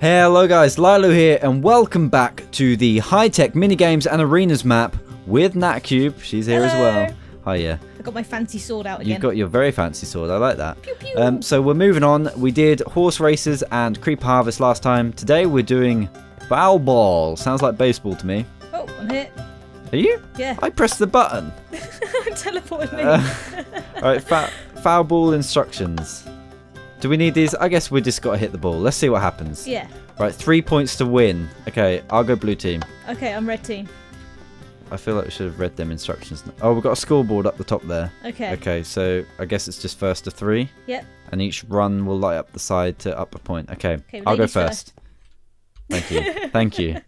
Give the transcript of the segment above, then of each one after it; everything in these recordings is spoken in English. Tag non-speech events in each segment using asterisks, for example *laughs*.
Hello guys, Lylo here and welcome back to the high-tech minigames and arenas map with NatterCube. She's here as well. Hiya. I got my fancy sword out again. You've got your very fancy sword, I like that. Pew, pew. Um, so we're moving on. We did horse races and creep harvest last time. Today we're doing fowl ball. Sounds like baseball to me. Oh, I'm hit. Are you? Yeah. I pressed the button. *laughs* Teleported me. Uh, *laughs* Alright, fowl ball instructions. Do we need these? I guess we just got to hit the ball. Let's see what happens. yeah. Right, three points to win. Okay, I'll go blue team. Okay, I'm red team. I feel like we should have read them instructions. Oh, we've got a scoreboard up the top there. Okay. Okay, so I guess it's just first to three. Yep. And each run will light up the side to up a point. Okay, Okay, I'll go ladies first. Thank you. *laughs* Thank you.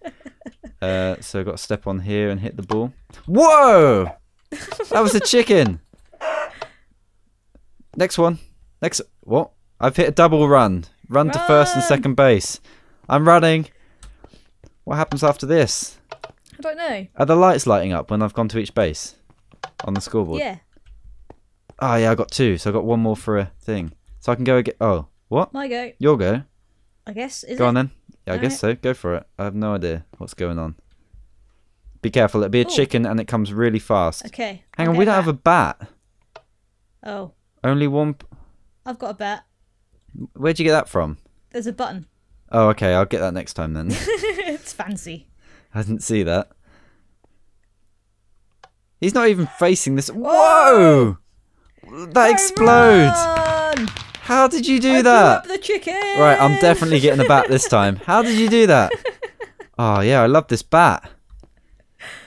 Uh, so I've got to step on here and hit the ball. Whoa! That was a chicken. *laughs* Next one. Next. What? I've hit a double run. Run to first and second base. I'm running. What happens after this? I don't know. Are the lights lighting up when I've gone to each base on the scoreboard? Yeah. Oh yeah, I got two, so I got one more for a thing. So I can go again. Oh, what? My go. Your go. I guess. Is go it? on then. Yeah, I guess so. Go for it. I have no idea what's going on. Be careful. It'll be a Ooh. chicken and it comes really fast. Okay. Hang I'll on, we don't have a bat. Oh, Only one. I've got a bat. Where'd you get that from? There's a button. Oh, okay. I'll get that next time then. *laughs* it's fancy. I didn't see that. He's not even facing this. Whoa! That explodes. Run! How did you do I that? the chicken. Right, I'm definitely getting a bat this time. *laughs* How did you do that? Oh yeah, I love this bat.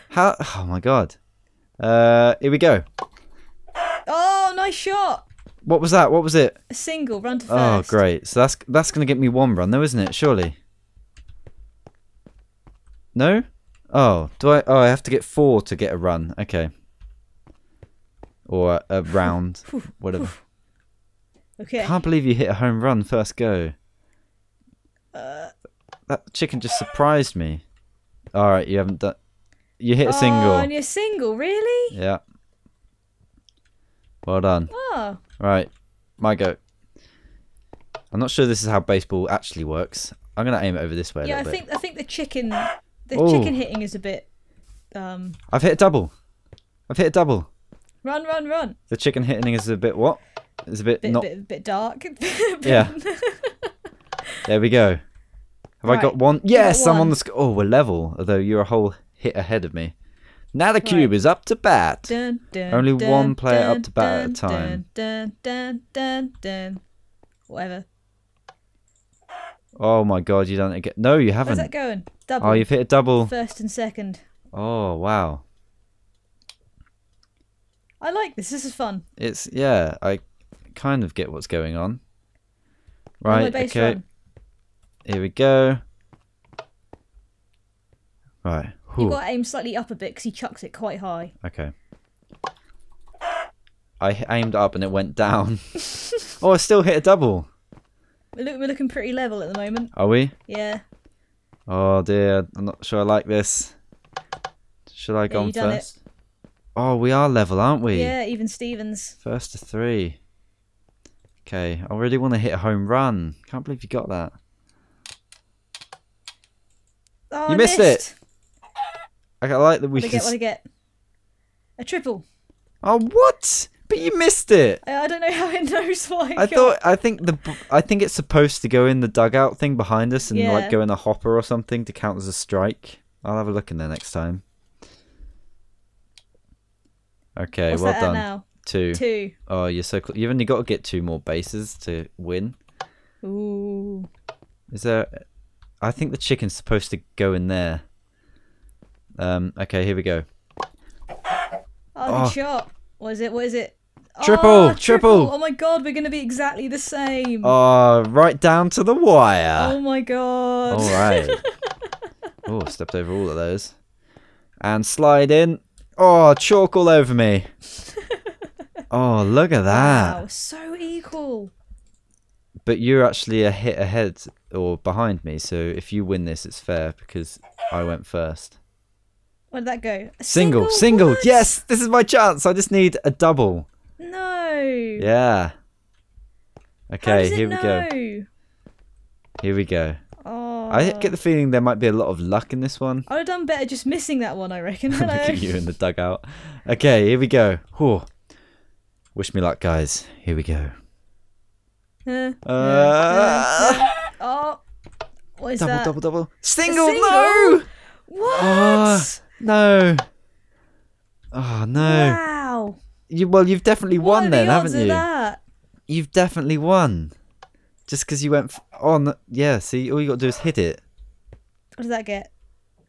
How? Oh my god. Uh, here we go. Oh, nice shot. What was that? What was it? A single. Run to Oh, great. So that's that's gonna get me one run, though, isn't it? Surely. No. Oh, do I? Oh, I have to get four to get a run. Okay. Or a round, *laughs* whatever. Okay. Can't believe you hit a home run first go. Uh, That chicken just surprised me. All right, you haven't done. You hit a Oh, single. and you're single, really? Yeah. Well done. Oh. Right, my go. I'm not sure this is how baseball actually works. I'm gonna aim it over this way Yeah, I little bit. think I think the chicken the Oh. chicken hitting is a bit um I've hit a double. I've hit a double. run run run. The chicken hitting is a bit what? It's a bit, Bit not. bit bit dark. *laughs* Yeah. *laughs* There we go. Have I got one? got Yes, I'm on the. Sc- oh, we're level. Although you're a whole hit ahead of me. NatterCube Right. is up to bat. Dun, dun, Only dun, one player up to bat at a time. Dun, dun, dun, dun. Whatever. Oh my god, you don't get. No, you haven't. that going? Oh, double. Oh, you've hit a double. First and second. Oh wow. I like this. This is fun. It's yeah. I kind of get what's going on. Right. Okay. run. Here we go. Right. You've got to aim slightly up a bit because he chucks it quite high. Okay. I aimed up and it went down. *laughs* oh, I still hit a double. We're, look, we're looking pretty level at the moment. Are we? Yeah. Oh dear, I'm not sure I like this. Should I Yeah, go on you done it. first? Oh, we are level, aren't we? Yeah, even Stevens. First to three. Okay, I really want to hit a home run. Can't believe you got that. Oh, You I missed it. I like that we What I can. get? What I get? A triple. Oh, what? But you missed it. I, I don't know how it *laughs* knows what I, thought. I think the. I think it's supposed to go in the dugout thing behind us and Yeah. like go in a hopper or something to count as a strike. I'll have a look in there next time. Okay, What's well done. now? Two. Two. Oh, you're so close. You've only got to get two more bases to win. Ooh. Is there? I think the chicken's supposed to go in there. Um. Okay, here we go. Oh, Oh. good shot. What is it? What is it? Triple, Oh, triple. Oh my god, we're going to be exactly the same. Oh, right down to the wire. Oh my god. All right. *laughs* oh, stepped over all of those. And slide in. Oh, chalk all over me. *laughs* Oh, look at that. Wow, so equal. But you're actually a hit ahead or behind me, so if you win this, it's fair because I went first. Where did that go? A Single, single. What? Yes, this is my chance. I just need a double. No. Yeah. Okay, here we go. Here we go. Oh, I get the feeling there might be a lot of luck in this one. I would have done better just missing that one, I reckon. *laughs* Look at you in *laughs* the dugout. Okay, here we go. Whew. Wish me luck, guys. Here we go. Uh, Uh, uh, *laughs* oh. What is double, that? double, double. Single, single? no! What? Ah, no. Oh, no. Wow. You, well, you've definitely What won then, the haven't you? That? You've definitely won. Just because you went f- oh, on. Yeah, see, all you got to do is hit it. What does that get?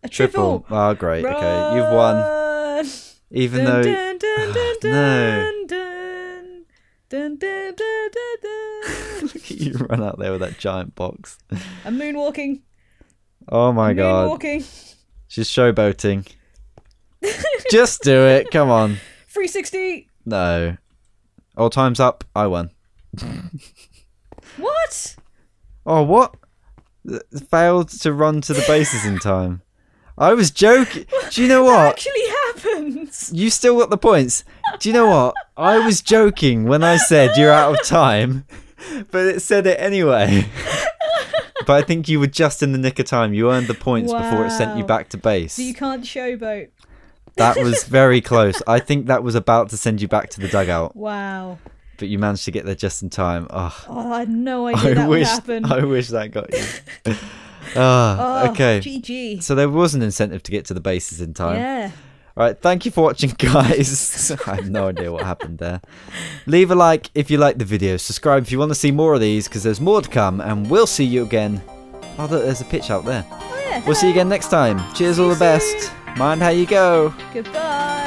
A triple. Triple. Oh, great. Okay, you've won. Even Dun, though. *sighs* dun, dun, dun, No. dun, dun. Dun, dun, dun, dun, dun. *laughs* Look at you run out there with that giant box. I'm moonwalking. Oh my I'm god. Moonwalking. She's showboating. Just do it. Come on. *laughs* 360. No. Oh, time's up. I won. What? Oh, what? Failed to run to the bases in time. I was joking. *laughs* Do you know That what? *laughs* actually happens. You still got the points. Do you know what? I was joking when I said you're out of time, but it said it anyway. but I think you were just in the nick of time. You earned the points before it sent you back to base. So you can't showboat. That was very close. I think that was about to send you back to the dugout, Wow. but you managed to get there just in time. Oh, Oh, I had no idea I that wish. would happen. I wish that got you. Ah, *laughs* oh, okay. GG. So there was an incentive to get to the bases in time. Yeah. All right, thank you for watching, *laughs* guys. *laughs* I have no idea what happened there. Leave a like if you like the video. Subscribe if you want to see more of these, because there's more to come, and we'll see you again. Oh, look, there's a pitch out there. Oh, yeah. We'll see you again next time. Cheers, all the best. Mind how you go. Goodbye.